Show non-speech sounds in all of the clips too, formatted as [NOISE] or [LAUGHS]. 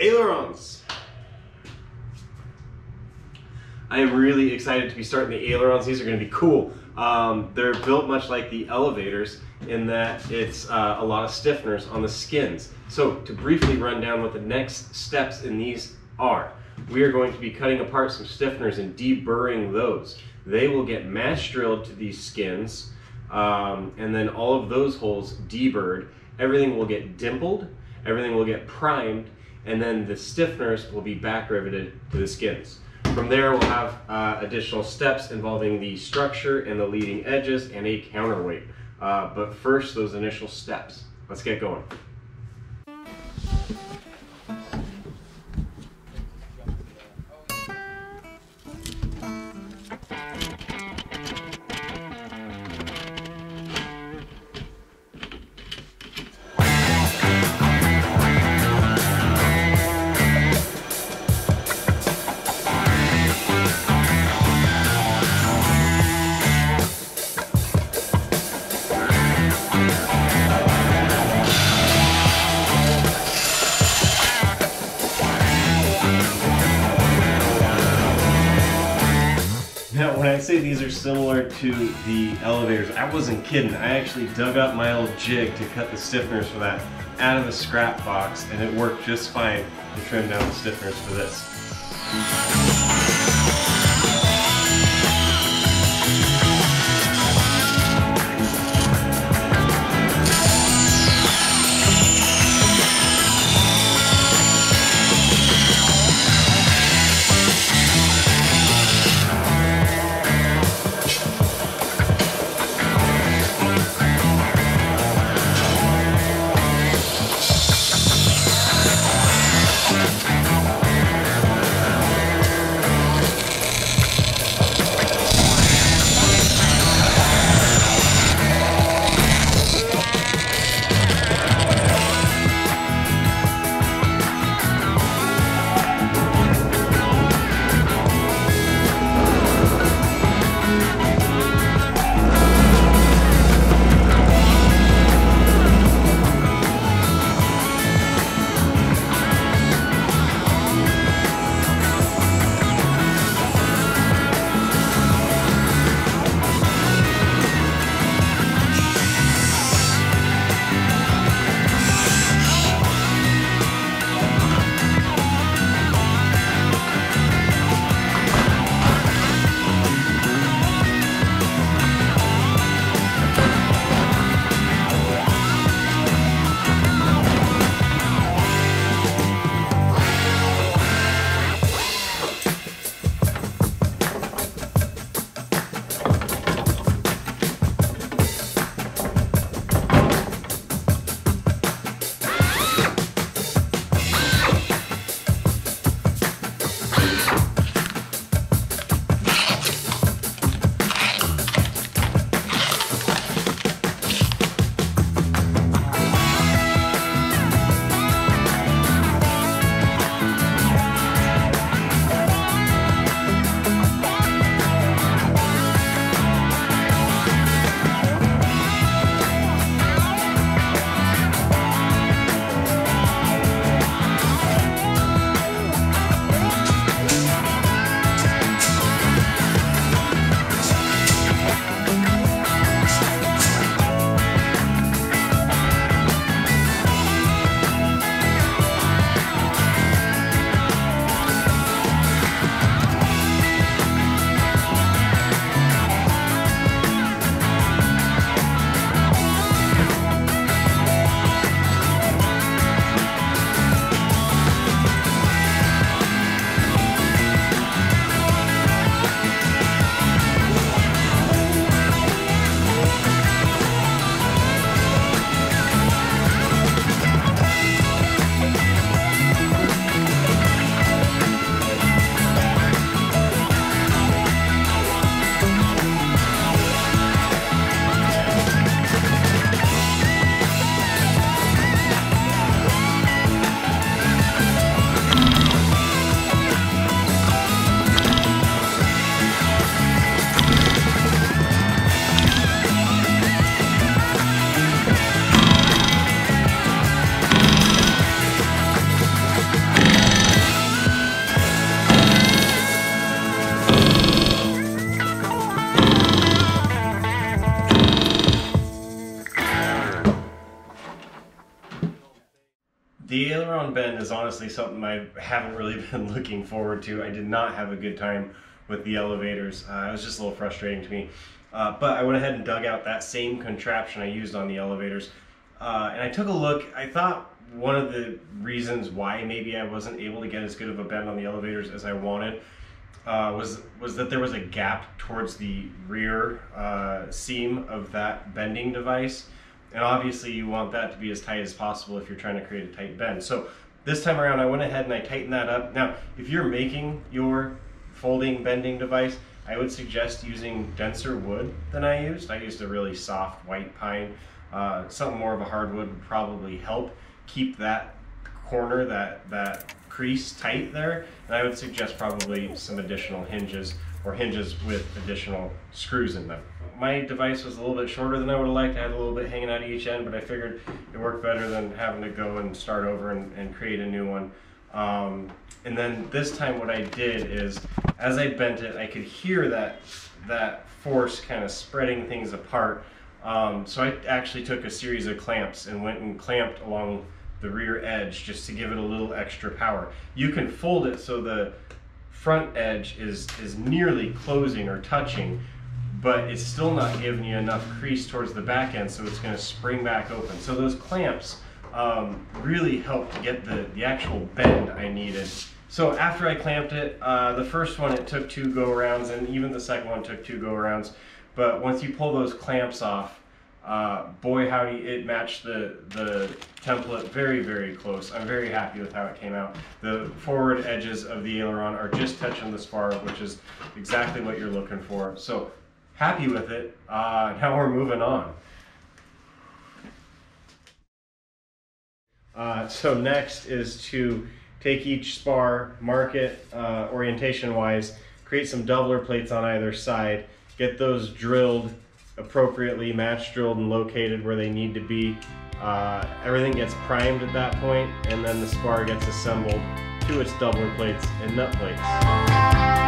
ailerons. I am really excited to be starting the ailerons. These are going to be cool. Um, they're built much like the elevators in that it's uh, a lot of stiffeners on the skins. So to briefly run down what the next steps in these are, we are going to be cutting apart some stiffeners and deburring those. They will get match drilled to these skins um, and then all of those holes deburred. Everything will get dimpled, everything will get primed, and then the stiffeners will be back riveted to the skins. From there, we'll have uh, additional steps involving the structure and the leading edges and a counterweight. Uh, but first, those initial steps. Let's get going. These are similar to the elevators, I wasn't kidding. I actually dug up my old jig to cut the stiffeners for that out of the scrap box, and it worked just fine to trim down the stiffeners for this. Aileron bend is honestly something I haven't really [LAUGHS] been looking forward to. I did not have a good time with the elevators. Uh, it was just a little frustrating to me. Uh, but I went ahead and dug out that same contraption I used on the elevators. Uh, and I took a look. I thought one of the reasons why maybe I wasn't able to get as good of a bend on the elevators as I wanted uh, was was that there was a gap towards the rear uh, seam of that bending device. And obviously you want that to be as tight as possible if you're trying to create a tight bend. So this time around I went ahead and I tightened that up. Now, if you're making your folding bending device, I would suggest using denser wood than I used. I used a really soft white pine. Uh, something more of a hardwood would probably help keep that corner, that, that crease tight there. And I would suggest probably some additional hinges or hinges with additional screws in them. My device was a little bit shorter than I would have liked. I had a little bit hanging out of each end, but I figured it worked better than having to go and start over and, and create a new one. Um, and then this time what I did is, as I bent it, I could hear that, that force kind of spreading things apart. Um, so I actually took a series of clamps and went and clamped along the rear edge just to give it a little extra power. You can fold it so the front edge is, is nearly closing or touching, but it's still not giving you enough crease towards the back end so it's gonna spring back open. So those clamps um, really helped get the, the actual bend I needed. So after I clamped it, uh, the first one it took two go arounds and even the second one took two go arounds. But once you pull those clamps off, uh, boy howdy, it matched the, the template very, very close. I'm very happy with how it came out. The forward edges of the aileron are just touching the spar, which is exactly what you're looking for. So happy with it. Uh, now we're moving on. Uh, so next is to take each spar, mark it uh, orientation wise, create some doubler plates on either side, get those drilled appropriately, match drilled and located where they need to be. Uh, everything gets primed at that point and then the spar gets assembled to its doubler plates and nut plates.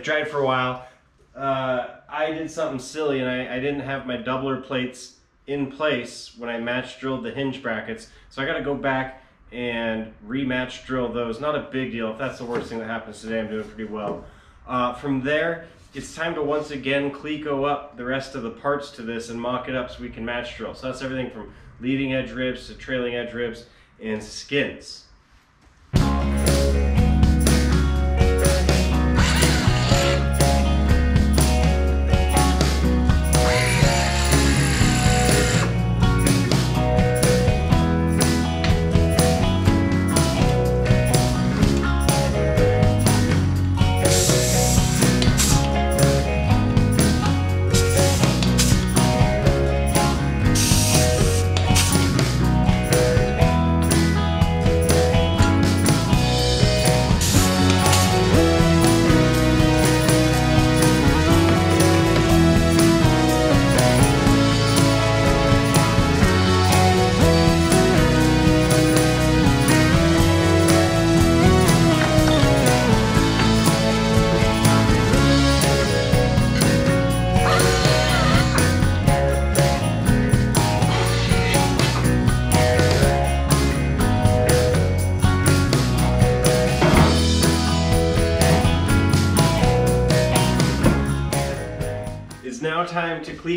They've dried for a while. Uh, I did something silly and I, I didn't have my doubler plates in place when I match drilled the hinge brackets. So I gotta go back and rematch drill those. Not a big deal. If that's the worst thing that happens today, I'm doing pretty well. Uh, from there, it's time to once again cleco up the rest of the parts to this and mock it up so we can match drill. So that's everything from leading edge ribs to trailing edge ribs and skins.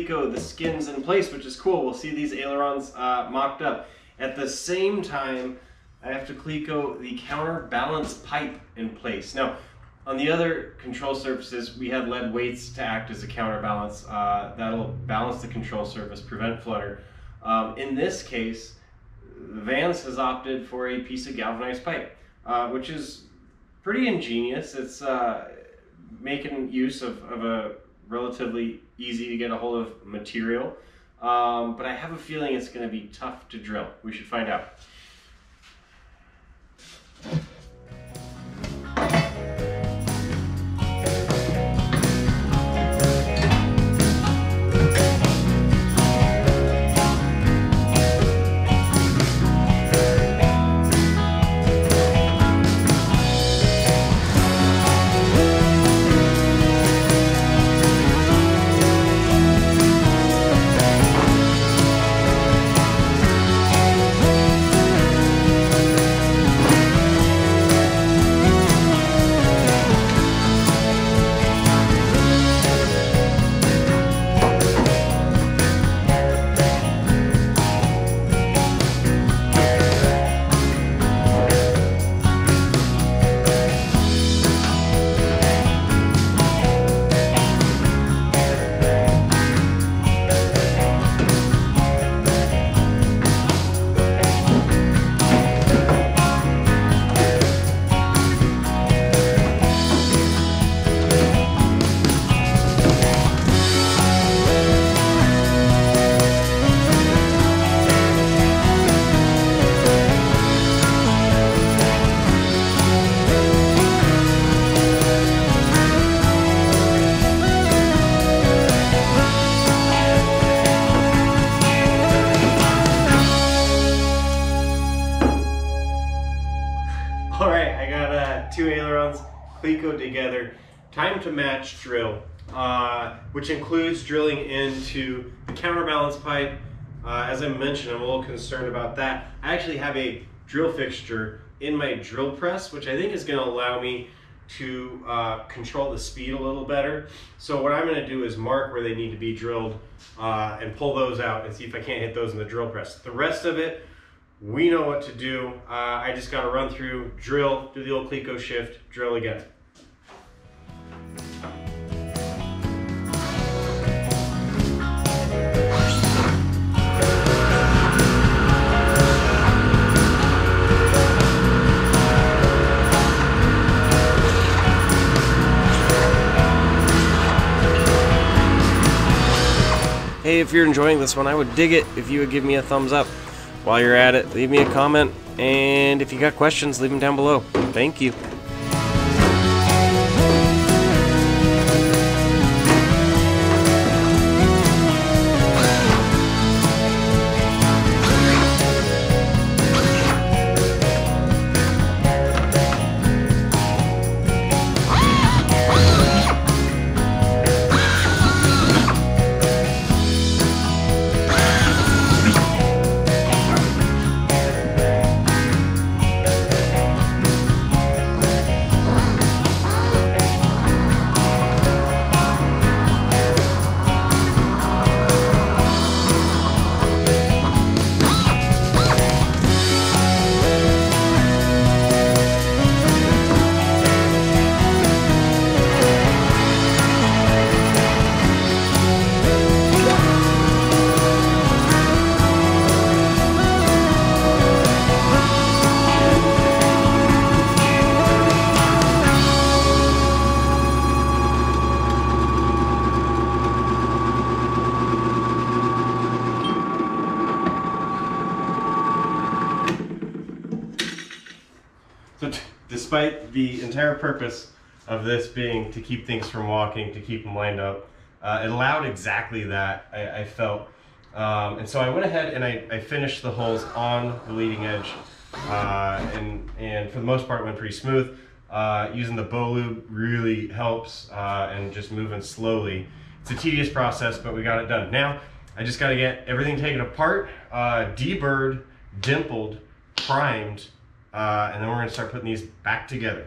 The skins in place, which is cool. We'll see these ailerons uh, mocked up. At the same time, I have to Cleco the counterbalance pipe in place. Now, on the other control surfaces, we had lead weights to act as a counterbalance. Uh, that'll balance the control surface, prevent flutter. Um, in this case, Vans has opted for a piece of galvanized pipe, uh, which is pretty ingenious. It's uh, making use of, of, a relatively easy to get a hold of material, um, but I have a feeling it's going to be tough to drill. We should find out. Cleco together, time to match drill, uh, which includes drilling into the counterbalance pipe. Uh, as I mentioned, I'm a little concerned about that. I actually have a drill fixture in my drill press, which I think is gonna allow me to uh, control the speed a little better. So what I'm gonna do is mark where they need to be drilled uh, and pull those out and see if I can't hit those in the drill press. The rest of it, we know what to do. Uh, I just gotta run through, drill, do the old Cleco shift, drill again. Hey, if you're enjoying this one, I would dig it if you would give me a thumbs up. While you're at it, leave me a comment, and if you got questions, leave them down below. Thank you. Despite the entire purpose of this being to keep things from walking, to keep them lined up, uh, it allowed exactly that, I, I felt. Um, and so I went ahead and I, I, finished the holes on the leading edge. Uh, and, and for the most part, went pretty smooth. Uh, using the Boelube really helps uh, and just moving slowly. It's a tedious process, but we got it done. Now, I just got to get everything taken apart, uh, deburred, dimpled, primed, uh, and then we're gonna start putting these back together.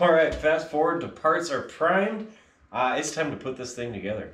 All right, fast forward to parts are primed. Uh, it's time to put this thing together.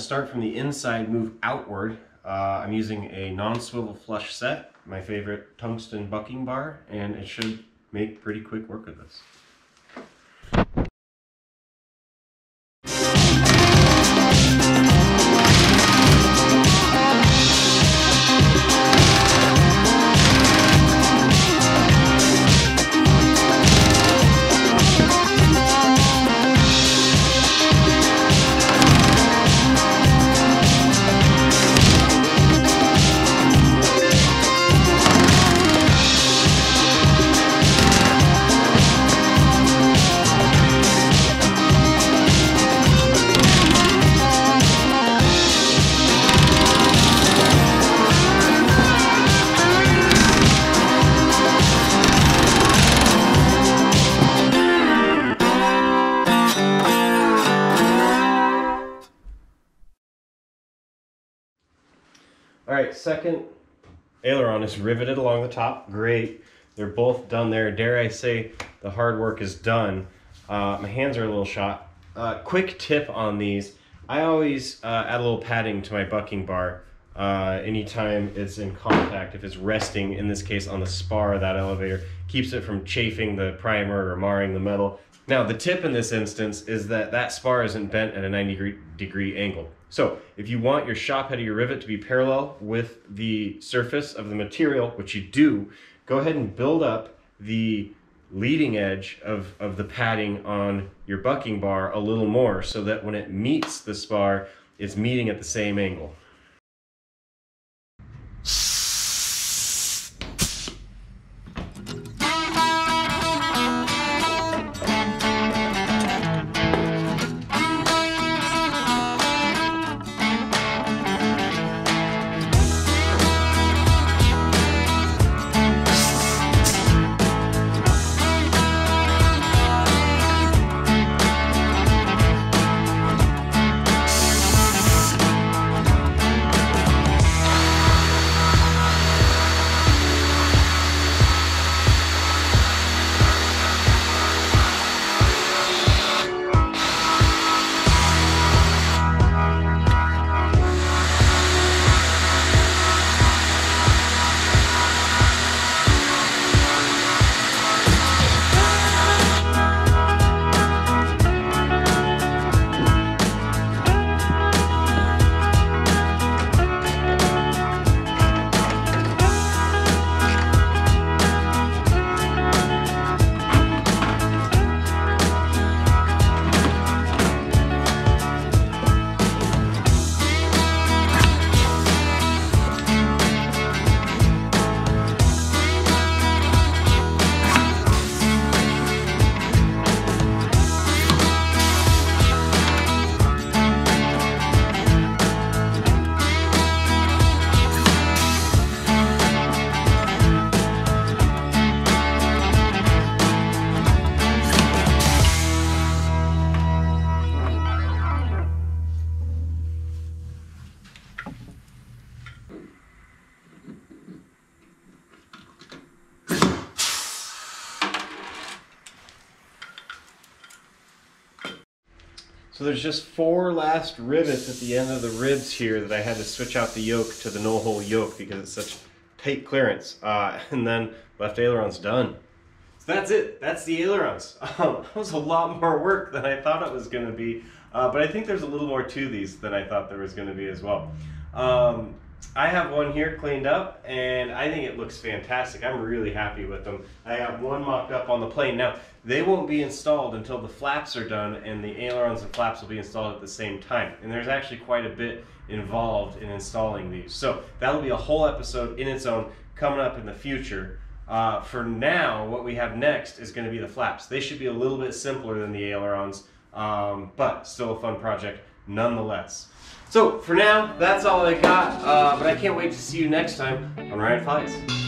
To start from the inside, move outward. Uh, I'm using a non-swivel flush set, my favorite tungsten bucking bar, and it should make pretty quick work of this. All right, second aileron is riveted along the top. Great. They're both done there. Dare I say the hard work is done. Uh, my hands are a little shot. Uh, quick tip on these. I always uh, add a little padding to my bucking bar uh, anytime it's in contact. If it's resting, in this case on the spar of that elevator, keeps it from chafing the primer or marring the metal. Now the tip in this instance is that that spar isn't bent at a 90 degree, degree angle. So if you want your shop head of your rivet to be parallel with the surface of the material, which you do, go ahead and build up the leading edge of, of the padding on your bucking bar a little more so that when it meets the spar, it's meeting at the same angle. So there's just four last rivets at the end of the ribs here that I had to switch out the yoke to the no-hole yoke because it's such tight clearance. Uh, [LAUGHS] and then left aileron's done. So that's it. That's the ailerons. [LAUGHS] Um, that was a lot more work than I thought it was going to be. Uh, but I think there's a little more to these than I thought there was going to be as well. Um, I have one here cleaned up and I think it looks fantastic. I'm really happy with them. I have one mocked up on the plane. Now, they won't be installed until the flaps are done and the ailerons and flaps will be installed at the same time. And there's actually quite a bit involved in installing these. So that'll be a whole episode in its own coming up in the future. Uh, for now, what we have next is going to be the flaps. They should be a little bit simpler than the ailerons, um, but still a fun project nonetheless. So for now, that's all I got, uh, but I can't wait to see you next time on Ryan Flys.